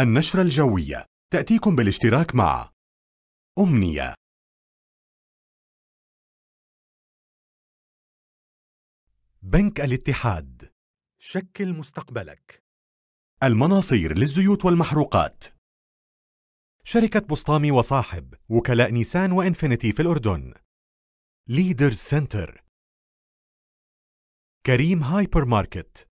النشرة الجوية. تأتيكم بالاشتراك مع أمنية. بنك الاتحاد. شكل مستقبلك. المناصير للزيوت والمحروقات. شركة بسطامي وصاحب وكلاء نيسان وإنفينيتي في الأردن. Leaders Center. كريم هايبر ماركت.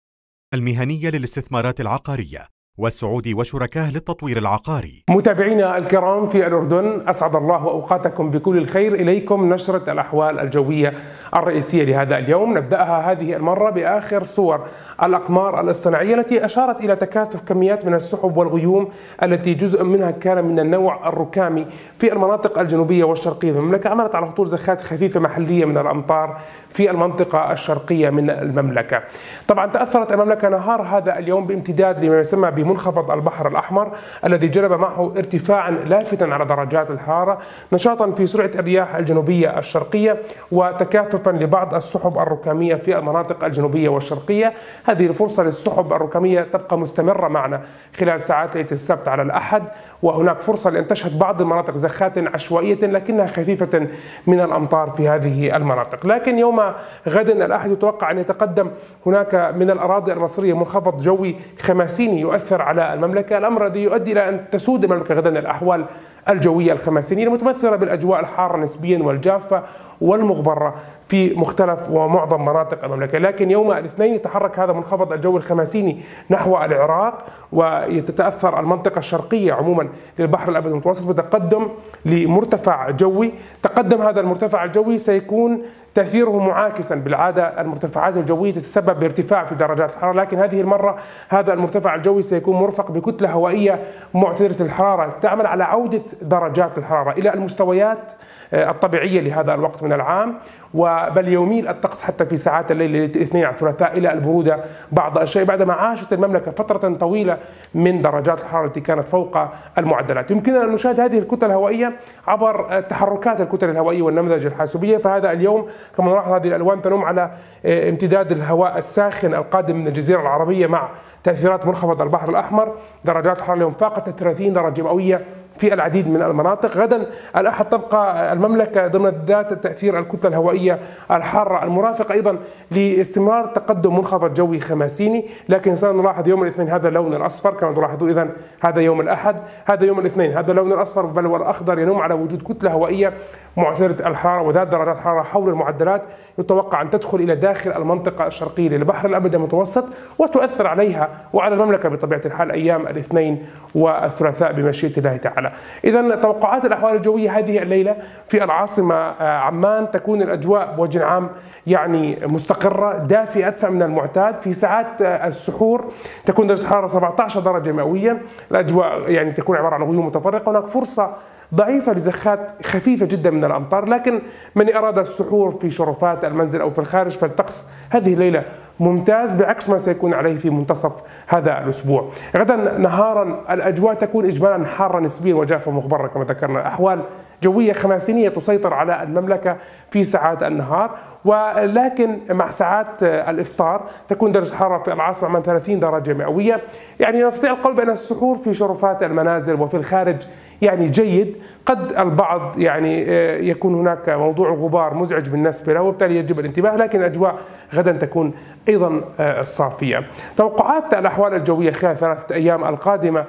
المهنية للاستثمارات العقارية. والسعودي وشركاه للتطوير العقاري. متابعينا الكرام في الأردن أسعد الله أوقاتكم بكل الخير. إليكم نشرة الأحوال الجوية الرئيسية لهذا اليوم. نبدأها هذه المرة بآخر صور. الأقمار الاصطناعية التي أشارت إلى تكاثف كميات من السحب والغيوم التي جزء منها كان من النوع الركامي في المناطق الجنوبية والشرقية. المملكة عملت على هطول زخات خفيفة محلية من الأمطار في المنطقة الشرقية من المملكة. طبعا تأثرت المملكة نهار هذا اليوم بامتداد لما يسمى بمنخفض البحر الأحمر الذي جلب معه ارتفاعا لافتا على درجات الحرارة نشاطا في سرعة الرياح الجنوبية الشرقية وتكاثفا لبعض السحب الركامية في المناطق الجنوبية والشرقية. هذه الفرصة للسحب الركامية تبقى مستمرة معنا خلال ساعات ليلة السبت على الأحد وهناك فرصة لأن تشهد بعض المناطق زخات عشوائية لكنها خفيفة من الأمطار في هذه المناطق. لكن يوم غد الأحد يتوقع أن يتقدم هناك من الأراضي المصرية منخفض جوي خماسيني يؤثر على المملكة. الأمر الذي يؤدي إلى أن تسود المملكة غدا الأحوال الجوية الخماسينية المتمثلة بالأجواء الحارة نسبيا والجافة والمغبرة في مختلف ومعظم مناطق المملكة. لكن يوم الاثنين يتحرك هذا منخفض الجو الخماسيني نحو العراق ويتأثر المنطقة الشرقية عموما للبحر الأبيض المتوسط بتقدم لمرتفع جوي. تقدم هذا المرتفع الجوي سيكون تأثيره معاكسا بالعادة المرتفعات الجوية تتسبب بارتفاع في درجات الحرارة لكن هذه المرة هذا المرتفع الجوي سيكون مرفق بكتلة هوائية معتدلة الحرارة تعمل على عودة درجات الحرارة إلى المستويات الطبيعية لهذا الوقت من العام وبل يوميل الطقس حتى في ساعات الليل الاثنين على الثلاثاء إلى البرودة بعض الشيء بعدما عاشت المملكة فترة طويلة من درجات الحرارة التي كانت فوق المعدلات. يمكننا أن نشاهد هذه الكتل الهوائية عبر تحركات الكتل الهوائية والنمذجة الحاسوبية فهذا اليوم كما نلاحظ هذه الألوان تنم على امتداد الهواء الساخن القادم من الجزيرة العربية مع تأثيرات منخفض البحر الأحمر. درجات الحرارة اليوم فاقت 30 درجة مئوية. في العديد من المناطق. غدا الأحد تبقى المملكة ضمن ذات تأثير الكتلة الهوائية الحارة المرافقة أيضا لاستمرار تقدم منخفض جوي خماسيني لكن سنلاحظ يوم الاثنين هذا اللون الأصفر كما تلاحظوا إذا هذا يوم الأحد هذا يوم الاثنين هذا اللون الأصفر بل والأخضر ينم على وجود كتلة هوائية معتدلة الحرارة وذات درجات حرارة حول المعدلات يتوقع أن تدخل إلى داخل المنطقة الشرقية للبحر الأبيض المتوسط وتؤثر عليها وعلى المملكة بطبيعة الحال أيام الاثنين والثلاثاء بمشيئة الله تعالى. إذا توقعات الأحوال الجوية هذه الليلة في العاصمة عمان تكون الأجواء بوجه عام يعني مستقرة دافئة أدفع من المعتاد. في ساعات السحور تكون درجة الحرارة 17 درجة مئوية. الأجواء يعني تكون عبارة عن غيوم متفرقة. هناك فرصة ضعيفة لزخات خفيفة جدا من الأمطار. لكن من أراد السحور في شرفات المنزل أو في الخارج فالطقس هذه الليلة ممتاز بعكس ما سيكون عليه في منتصف هذا الأسبوع. غدا نهارا الأجواء تكون إجمالا حارة نسبيا وجافة مغبرة كما ذكرنا أحوال جوية خماسينية تسيطر على المملكة في ساعات النهار ولكن مع ساعات الإفطار تكون درجة الحرارة في العاصمة من 30 درجة مئوية يعني نستطيع القول بأن السحور في شرفات المنازل وفي الخارج يعني جيد قد البعض يعني يكون هناك موضوع الغبار مزعج بالنسبة له وبالتالي يجب الانتباه لكن الأجواء غدا تكون أيضا صافية. توقعات الأحوال الجوية خلال ثلاثة أيام القادمة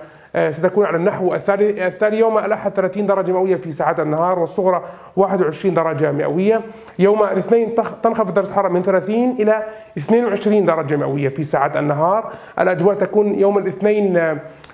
ستكون على النحو الثاني الثاني يوم الأحد 30 درجة مئوية في ساعات النهار والصغرى 21 درجة مئوية. يوم الاثنين تنخفض درجة الحرارة من 30 إلى 22 درجة مئوية في ساعات النهار. الأجواء تكون يوم الاثنين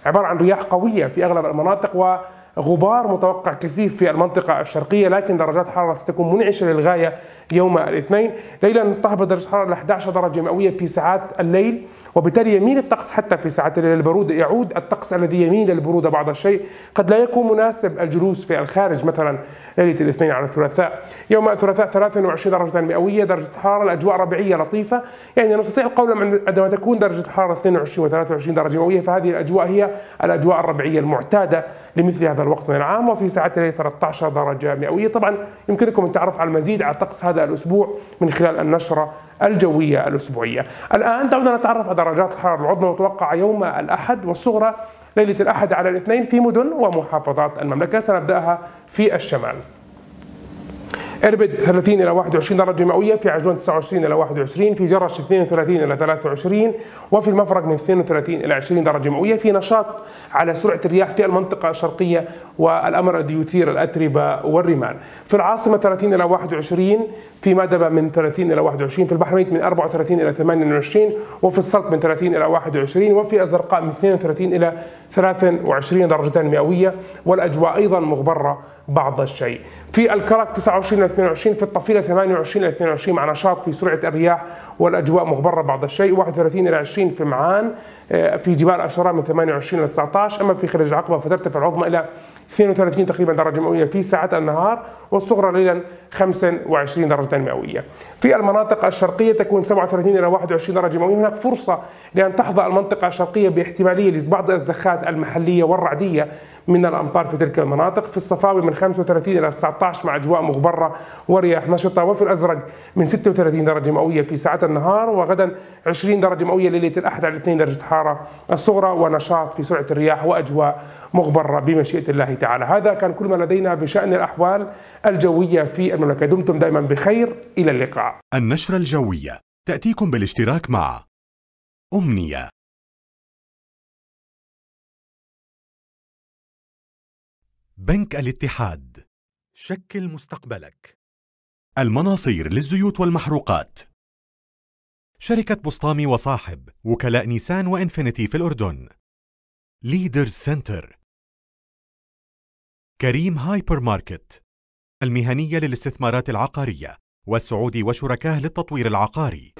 عبارة عن رياح قوية في أغلب المناطق و غبار متوقع كثيف في المنطقة الشرقية لكن درجات الحرارة ستكون منعشة للغاية يوم الاثنين. ليلا تهبط درجة الحرارة ل 11 درجة مئوية في ساعات الليل وبالتالي يميل الطقس حتى في ساعات الليل. البرودة يعود الطقس الذي يميل للبرودة بعض الشيء. قد لا يكون مناسب الجلوس في الخارج مثلا ليلة الاثنين على الثلاثاء. يوم الثلاثاء 23 درجة مئوية درجة الحرارة الأجواء ربيعية لطيفة. يعني نستطيع القول عندما تكون درجة الحرارة 22 و 23 درجة مئوية فهذه الأجواء هي الأجواء الربيعية المعتادة لمثل هذا الوقت من العام وفي ساعات الليل 13 درجة مئوية. طبعا يمكنكم التعرف على المزيد على طقس هذا الأسبوع من خلال النشرة الجوية الأسبوعية. الآن دعونا نتعرف على درجات الحرارة العظمى المتوقعة يوم الأحد والصغرى ليلة الأحد على الاثنين في مدن ومحافظات المملكة. سنبدأها في الشمال. أربد 30 إلى 21 درجة مئوية في عجلون 29 إلى 21 في جرش 32 إلى 23 وفي المفرق من 32 إلى 20 درجة مئوية في نشاط على سرعة الرياح في المنطقة الشرقية والأمر الذي يثير الأتربة والرمال. في العاصمة 30 إلى 21 في مادبة من 30 إلى 21 في البحر الميت من 34 إلى 28 وفي السلط من 30 إلى 21 وفي الزرقاء من 32 إلى 23 درجه مئوية والأجواء أيضا مغبرة بعض الشيء. في الكرك 29 إلى 22 في الطفيلة 28 إلى 22 مع نشاط في سرعة الرياح والأجواء مغبرة بعض الشيء. 31 إلى 20 في معان آه، في جبال أشرار من 28 إلى 19 أما في خليج العقبة فترتفع العظمى إلى 32 تقريبا درجة مئوية. في ساعات النهار والصغرى ليلا 25 درجة مئوية. في المناطق الشرقية تكون 37 إلى 21 درجة مئوية. هناك فرصة لأن تحظى المنطقة الشرقية باحتمالية لبعض الزخات المحلية والرعدية من الأمطار في تلك المناطق في الصفاوي من 35 إلى 19 مع أجواء مغبرة ورياح نشطة وفي الأزرق من 36 درجة مئوية في ساعات النهار وغدا 20 درجة مئوية ليلة الأحد على 2 درجة حرارة الصغرى ونشاط في سرعة الرياح وأجواء مغبرة بمشيئة الله تعالى. هذا كان كل ما لدينا بشأن الأحوال الجوية في المملكة. دمتم دائما بخير. إلى اللقاء. النشرة الجوية تأتيكم بالاشتراك مع أمنية. بنك الاتحاد. شكل مستقبلك. المناصير للزيوت والمحروقات. شركة بسطامي وصاحب وكلاء نيسان وإنفينيتي في الأردن. ليدرز سنتر. كريم هايبر ماركت. المهنية للاستثمارات العقارية والسعودي وشركاه للتطوير العقاري.